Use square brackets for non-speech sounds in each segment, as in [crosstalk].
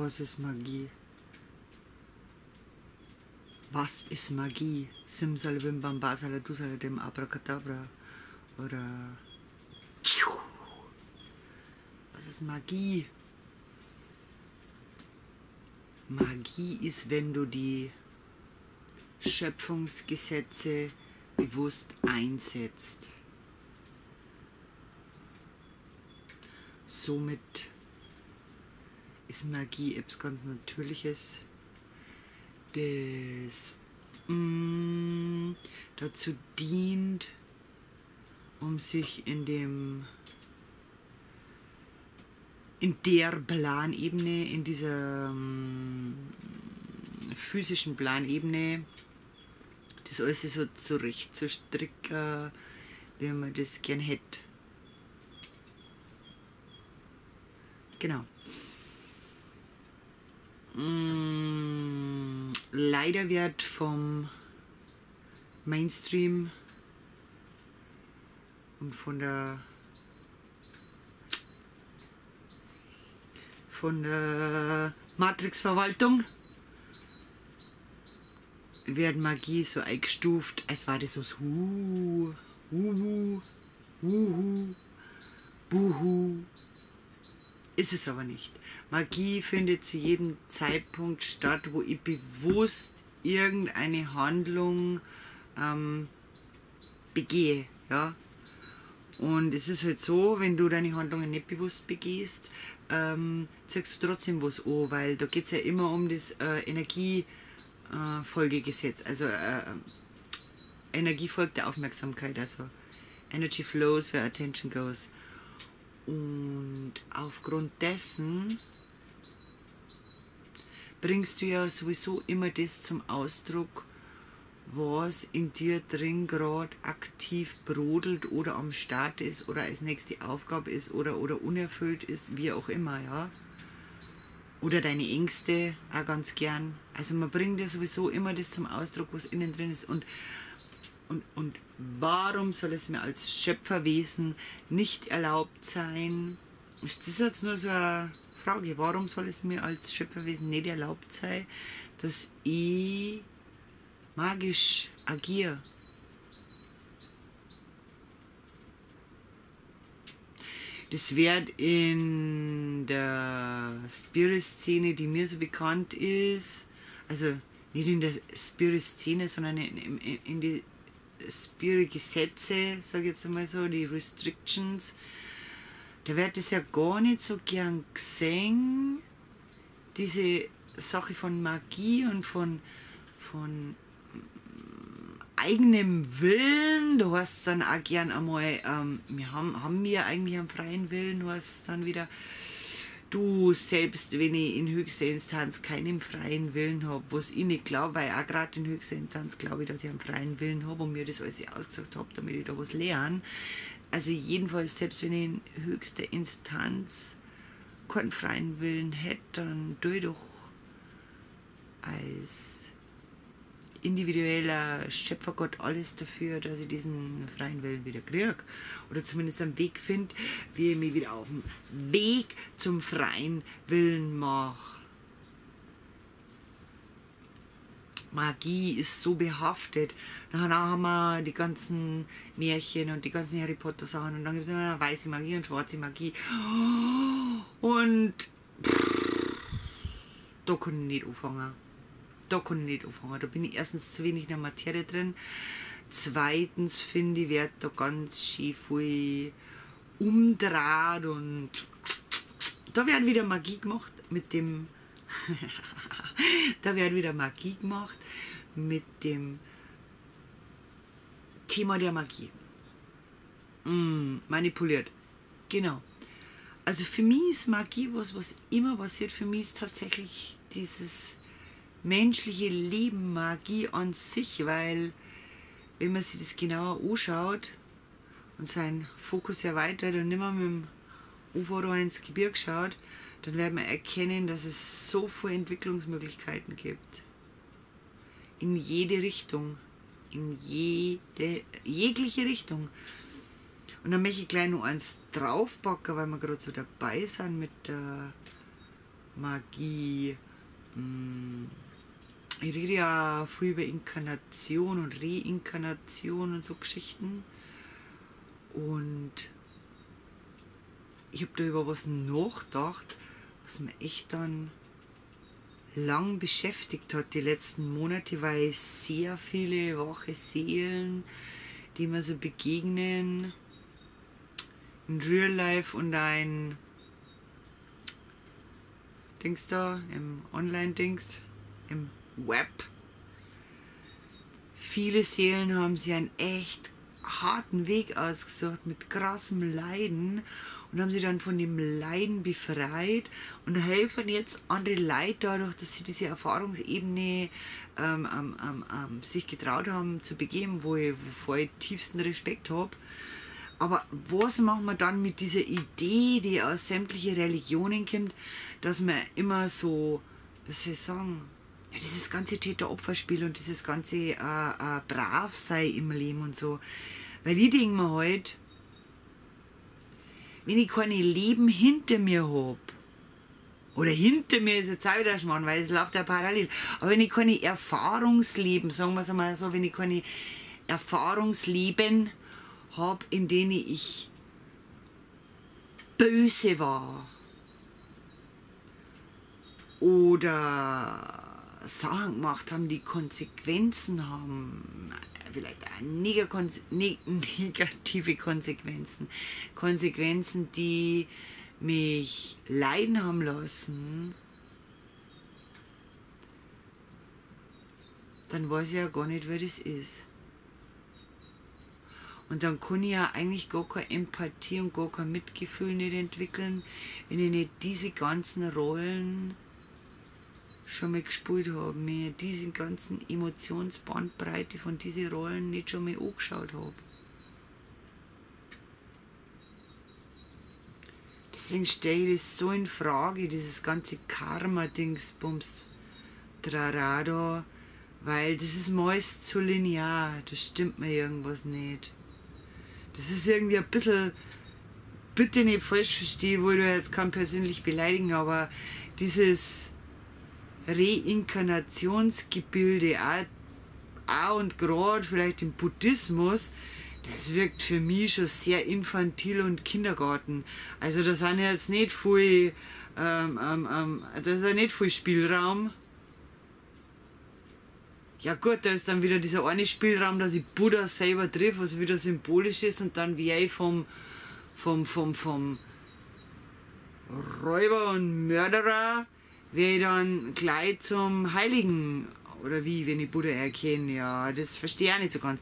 Was ist Magie? Was ist Magie? Simsalabim Bambasala Dusaladem Abracadabra oder Was ist Magie? Magie ist, wenn du die Schöpfungsgesetze bewusst einsetzt. Somit ist Magie etwas ganz Natürliches, das mm, dazu dient, um sich in dem in der Planebene, in dieser ähm, physischen Planebene, das alles so zurechtzustricken, wie man das gern hätte. Genau. Mm, leider wird vom Mainstream und von der von der Matrix-Verwaltung wird Magie so eingestuft, als war das so Hu, Wuhu, Wuhu, Buhu. Ist es aber nicht. Magie findet zu jedem Zeitpunkt statt, wo ich bewusst irgendeine Handlung ähm, begehe. Ja? Und es ist halt so, wenn du deine Handlungen nicht bewusst begehst, ähm, zeigst du trotzdem was an, weil da geht es ja immer um das äh, Energiefolgegesetz, äh, also äh, Energie folgt der Aufmerksamkeit, also Energy flows where attention goes. Und aufgrund dessen bringst du ja sowieso immer das zum Ausdruck, was in dir drin gerade aktiv brodelt oder am Start ist oder als nächste Aufgabe ist oder, oder unerfüllt ist, wie auch immer, ja. Oder deine Ängste auch ganz gern. Also man bringt ja sowieso immer das zum Ausdruck, was innen drin ist. Und, und, und warum soll es mir als Schöpferwesen nicht erlaubt sein? Ist das jetzt nur so eine Frage, warum soll es mir als Schöpferwesen nicht erlaubt sein, dass ich magisch agiere. Das wird in der Spirit-Szene, die mir so bekannt ist, also nicht in der Spirit-Szene, sondern in, in, in die Spirit-Gesetze, sage ich jetzt einmal so, die Restrictions, da wird das ja gar nicht so gern gesehen, diese Sache von Magie und von, von eigenem Willen, du hast dann auch gern einmal, ähm, wir haben, haben wir eigentlich einen freien Willen, du hast dann wieder, du selbst, wenn ich in höchster Instanz keinen freien Willen habe, was ich nicht glaube, weil auch gerade in höchster Instanz glaube ich, dass ich einen freien Willen habe und mir das alles ausgesagt habe, damit ich da was lerne. Also jedenfalls, selbst wenn ich in höchster Instanz keinen freien Willen hätte, dann tue ich doch als individueller Schöpfergott alles dafür, dass ich diesen freien Willen wieder kriege. Oder zumindest einen Weg finde, wie ich mich wieder auf dem Weg zum freien Willen mache. Magie ist so behaftet. Dann haben wir die ganzen Märchen und die ganzen Harry Potter Sachen und dann gibt es immer weiße Magie und schwarze Magie. Und pff, da kann ich nicht anfangen da kann ich nicht anfangen. Da bin ich erstens zu wenig in der Materie drin. Zweitens finde ich, wird da ganz schön viel umdraht und da wird wieder Magie gemacht mit dem [laughs] da wird wieder Magie gemacht mit dem Thema der Magie. Mm, manipuliert. Genau. Also für mich ist Magie was, was immer passiert. Für mich ist tatsächlich dieses menschliche Leben Magie an sich, weil wenn man sich das genauer anschaut und seinen Fokus erweitert und nicht mehr mit dem UFO ins Gebirge schaut, dann wird man erkennen, dass es so viele Entwicklungsmöglichkeiten gibt. In jede Richtung. In jede, jegliche Richtung. Und dann möchte ich gleich noch eins draufpacken, weil wir gerade so dabei sind mit der Magie. Mm, ich rede ja viel über Inkarnation und Reinkarnation und so Geschichten. Und ich habe da über was nachgedacht, was mir echt dann lang beschäftigt hat die letzten Monate, weil sehr viele wache Seelen, die mir so begegnen, in Real Life und ein Dings da, im Online-Dings, im Web. Viele Seelen haben sich einen echt harten Weg ausgesucht mit krassem Leiden und haben sie dann von dem Leiden befreit und helfen jetzt andere Leute dadurch, dass sie diese Erfahrungsebene ähm, ähm, ähm, sich getraut haben zu begeben, wo ich, wovor ich tiefsten Respekt habe. Aber was machen wir dann mit dieser Idee, die aus sämtlichen Religionen kommt, dass man immer so, was soll ich sagen, dieses ganze Täter-Opfer-Spiel und dieses ganze äh, äh, brav sei im Leben und so. Weil ich denke mir halt, wenn ich keine Leben hinter mir habe, oder hinter mir ist jetzt auch wieder Schmarrn, weil es läuft ja parallel, aber wenn ich keine Erfahrungsleben, sagen wir es einmal so, wenn ich keine Erfahrungsleben habe, in denen ich böse war, oder Sachen gemacht haben, die Konsequenzen haben, vielleicht auch negative Konsequenzen, Konsequenzen, die mich leiden haben lassen, dann weiß ich ja gar nicht, wer das ist. Und dann kann ich ja eigentlich gar keine Empathie und gar kein Mitgefühl nicht entwickeln, wenn ich nicht diese ganzen Rollen schon mal gespielt habe, mir diese ganzen Emotionsbandbreite von diesen Rollen nicht schon mal angeschaut habe. Deswegen stelle ich das so in Frage, dieses ganze Karma-Dingsbums, Trarado, weil das ist meist zu linear, das stimmt mir irgendwas nicht. Das ist irgendwie ein bisschen, bitte nicht falsch verstehen, wo du jetzt kann persönlich beleidigen, aber dieses Reinkarnationsgebilde, auch, auch und gerade vielleicht im Buddhismus, das wirkt für mich schon sehr infantil und Kindergarten. Also da sind jetzt nicht viel, ähm, ähm, ähm, da ist ja nicht viel Spielraum. Ja gut, da ist dann wieder dieser eine Spielraum, dass ich Buddha selber treffe, was wieder symbolisch ist und dann wie ich vom, vom, vom, vom Räuber und Mörderer wäre ich dann gleich zum Heiligen oder wie, wenn ich Buddha erkenne. Ja, das verstehe ich nicht so ganz.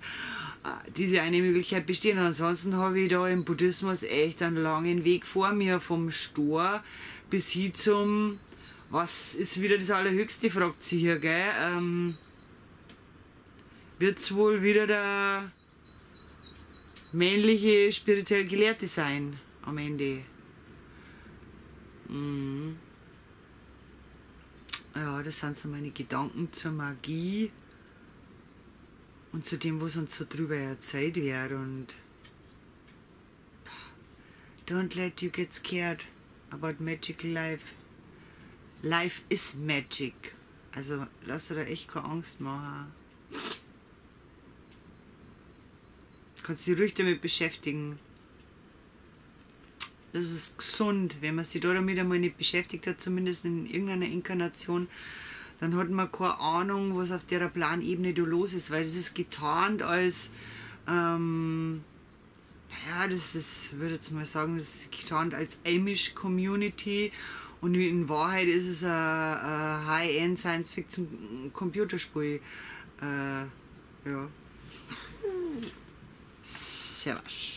Äh, diese eine Möglichkeit besteht. Ansonsten habe ich da im Buddhismus echt einen langen Weg vor mir, vom Stor bis hin zum, was ist wieder das Allerhöchste, fragt sie hier, gell? Ähm, Wird es wohl wieder der männliche spirituell Gelehrte sein am Ende? Mhm. Ja, das sind so meine Gedanken zur Magie und zu dem, was uns so drüber erzählt wird. Und don't let you get scared about magical life. Life is magic. Also lass dir da echt keine Angst machen. Kannst dich ruhig damit beschäftigen das ist gesund. Wenn man sich da damit einmal nicht beschäftigt hat, zumindest in irgendeiner Inkarnation, dann hat man keine Ahnung, was auf der Planebene da los ist, weil das ist getarnt als, ähm, ja, das ist, würde jetzt mal sagen, das ist getarnt als Amish Community und in Wahrheit ist es ein, ein High-End Science-Fiction Computerspiel. Äh, ja. Servus.